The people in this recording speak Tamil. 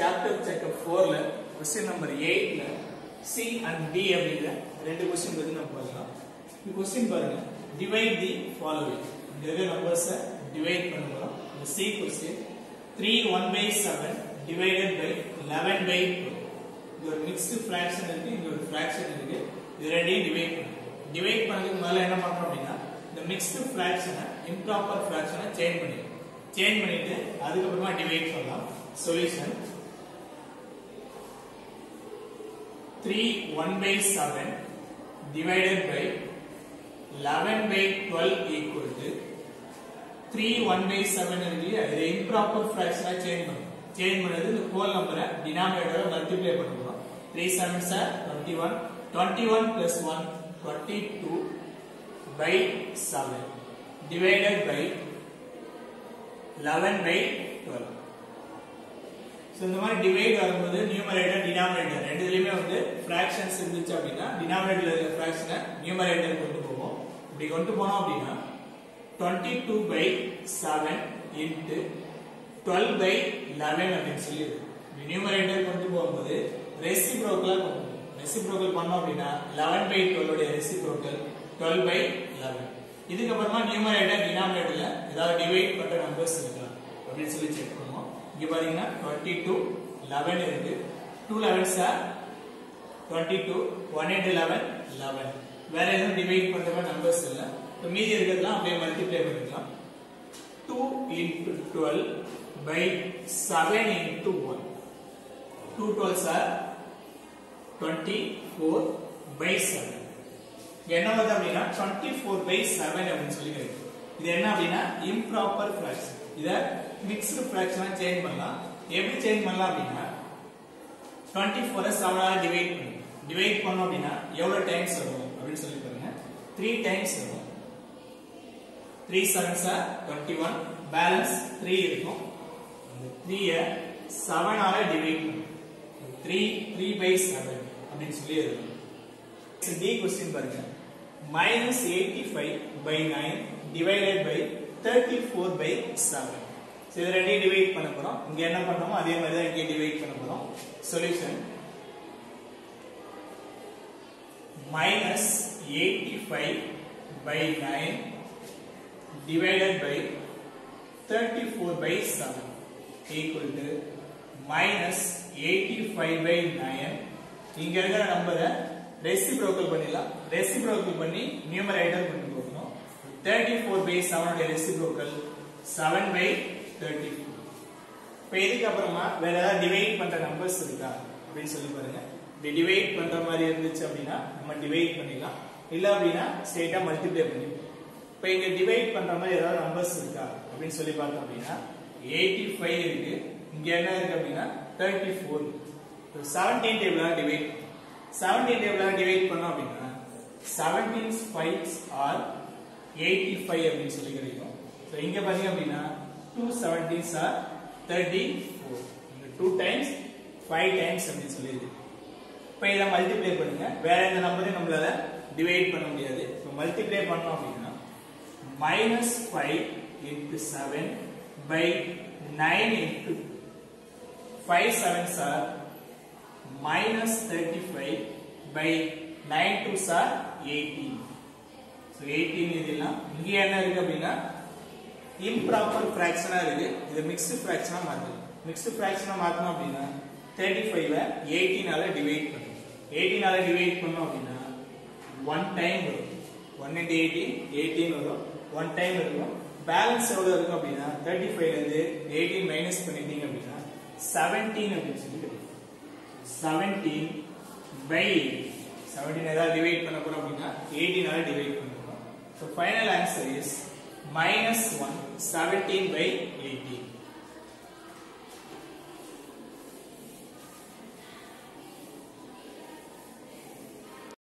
சாப்டர் செக்அப் ஃபோர்ல கொஸ்டின் நம்பர் எயிட்ல சி அண்ட் டி அப்படிங்கிற ரெண்டு கொஸ்டின் பத்தி நம்ம பார்க்கலாம். இந்த கொஸ்டின் பாருங்க. டிவைட் தி ஃபாலோவிங் இந்த இருக்க நம்பர்ஸை டிவைட் பண்ணுறோம் இந்த C question three one by seven divided by eleven by two இது ஒரு மிக்ஸ்டு ஃபிராக்ஷன் இருக்கு இங்க ஒரு ஃப்ராக்ஷன் இருக்கு. இது ரெண்டையும் டிவைட் பண்ணுறோம் டிவைட் பண்ணதுக்கு முதல்ல என்ன பண்ணுறோம் அப்படின்னா இந்த மிக்ஸ்டு ஃபிராக்ஷனை இம்ப்ராப்பர் ஃபிராக்ஷனை சேஞ்ச் பண்ணிடுறோம் சேஞ்ச் பண்ணிட்டு அதுக்கப்புறமா டிவைட் பண்ணலாம். Solution 3 1 by 7 divided by 11 by 12 equal to 3 1 by 7 இருக்கு இல்லையா இதை இம்ப்ராப்பர் ஃபிராக்ஷனா சேஞ்ச் பண்ணும். Change பண்ணது இந்த whole number denominator multiply பண்ண 3 7 சார் 21 21 plus 1 22 by 7 divided by 11 by 12 so இந்த மாதிரி டிவைட் வரும்போது நியூமரேட்டர் டினாமினேட்டர் ரெண்டுலேயுமே வந்து ஃப்ராக்ஷன்ஸ் இருந்துச்சு அப்படின்னா டினாமினேட்டர் இருக்கிற ஃபிராக்ஷனை நியூமரேட்டர் கொண்டு போவோம். இப்படி கொண்டு போனோம் அப்படின்னா twenty two by seven into twelve by eleven அப்படின்னு சொல்லி இருக்கு நியூமரேட்டர் கொண்டு போகும்போது ரெசிப்ரோக்கலா கொண்டு போகும் ரெசிப்ரோக்கல் பண்ணோம் அப்படின்னா eleven by twelve reciprocal twelve by eleven இதுக்கப்புறமா நியூமரேட்டர் டினாமினேட்டர்ல ஏதாவது டிவைட் பண்ற நம்பர்ஸ் இருக்கலாம். அப்படின்னு சொல்லி செக் பண்ணுவோம். இங்க பாத்தீங்கன்னா டுவெண்ட்டி டூ லெவன் இருக்கு. Two elevens are twenty two one eight eleven eleven வேற எதுவும் டிவைட் பண்ற மாதிரி நம்பர்ஸ் இல்லை. இப்போ மீதி இருக்கிறதுலாம் அப்படியே மல்டிப்ளை பண்ணிக்கலாம். Two into twelve by seven into one two twelve sir twenty four by seven என்ன வருது அப்படின்னா டுவெண்ட்டி ஃபோர் பை செவன் அப்படின்னு சொல்லி கிடைக்கும். இது என்ன அப்படின்னா இம்ப்ராப்பர் ஃபிராக்ஷன் இத மிக்ஸ்டு ஃபிராக்ஷனா சேஞ்ச் பண்ணலாம். எப்படி சேஞ்ச் பண்ணலாம் அப்படின்னா 24 7 ஆல டிவைட் பண்ணி டிவைட் பண்ணோம் அப்படின்னா எவ்வளவு டைம்ஸ் வரும் அப்படின்னு சொல்லி பாருங்க. த்ரீ டைம்ஸ் வரும். 3 7s are 21 பேலன்ஸ் த்ரீ இருக்கும். அந்த 3 ய 7 ஆல டிவைட் பண்ணும் த்ரீ த்ரீ பை செவன் அப்படின்னு சொல்லி இருக்கும். டி கொஸ்டின் பாருங்க. Minus eighty five by nine divided by thirty four by seven so இதை ரெண்டையும் டிவைட் பண்ண போகிறோம் இங்க என்ன பண்ணோமோ அதே மாதிரி தான் இங்கே டிவைட் பண்ண போறோம். Solution minus eighty five by nine divided by thirty four by seven equal to minus eighty five by nine இங்க இருக்கிற நம்பரை ரெசிப்ரோக்கல் பண்ணிடலாம். ரெசிப்ரோக்கல் பண்ணி நியூமரேட்டர் 34 பை 7 உடைய ரெசிப்ரோக்கல் 7 பை 34 இப்போ இதுக்கு அப்புறமா வேற ஏதாவது டிவைட் பண்ற நம்பர்ஸ் இருக்கா? அப்படின்னு சொல்லி பாருங்க. இப்படி டிவைட் பண்ற மாதிரி இருந்துச்சு அப்படின்னா நம்ம டிவைட் பண்ணிடலாம். இல்ல அப்படின்னா ஸ்ட்ரெயிட்டா மல்டிப்ளை பண்ணிப்போம் இப்போ இங்க டிவைட் பண்ற மாதிரி ஏதாவது நம்பர்ஸ் இருக்கா? அப்படின்னு சொல்லி பார்த்தோம் அப்படின்னா 85 இருக்கு. இங்க என்ன இருக்கு அப்படின்னா 34 இப்போ 17 டேபிளாக டிவைட் 17 டேபிளாக டிவைட் பண்ணோம். அப்படின்னா 17 ஸ்பைக்ஸ் ஆர் 85 அப்படின்னு சொல்லி கிடைக்கும். ஸோ இங்கே பார்த்தீங்க அப்படின்னா 2 17s ஆர் 34 இந்த டூ டைம்ஸ் ஃபைவ் டைம்ஸ் அப்படின்னு சொல்லியிருக்கு. இப்போ இதை மல்டிப்ளை பண்ணுங்க. வேற எந்த நம்பரையும் நம்மளால டிவைட் பண்ண முடியாது. இப்போ மல்டிப்ளை பண்ணோம் அப்படின்னா minus five into seven by nine into five sevens are minus 35 by 9 2s are 18 so 18 இதெல்லாம் இங்கே என்ன இருக்கு அப்படின்னா இம்ப்ராப்பர் ஃப்ராக்ஷனா இருக்கு. இது மிக்ஸ்டு ஃப்ராக்ஷனா மாத்து மிக்ஸ்டு ஃப்ராக்ஷனா மாத்தணும் அப்படின்னா தேர்ட்டி ஃபைவ எயிட்டீனால டிவைட் பண்ணும். எயிட்டீனால டிவைட் பண்ணோம் அப்படின்னா ஒன் டைம் வரும். ஒன் இன்டு எயிட்டீன் எயிட்டீன் வரும். ஒன் டைம் இருக்கும். பேலன்ஸ் எவ்வளோ இருக்கும் அப்படின்னா தேர்ட்டி ஃபைவ்லேருந்து எயிட்டீன் மைனஸ் பண்ணிட்டீங்க அப்படின்னா செவன்டீன் அப்படின்னு சொல்லி கிடைக்கும். செவன்டீன் பை செவன்டீன் ஏதாவது டிவைட் பண்ண போகிறோம் அப்படின்னா எயிட்டீனால டிவைட் பண்ணும். So final answer is minus 1 17 by 18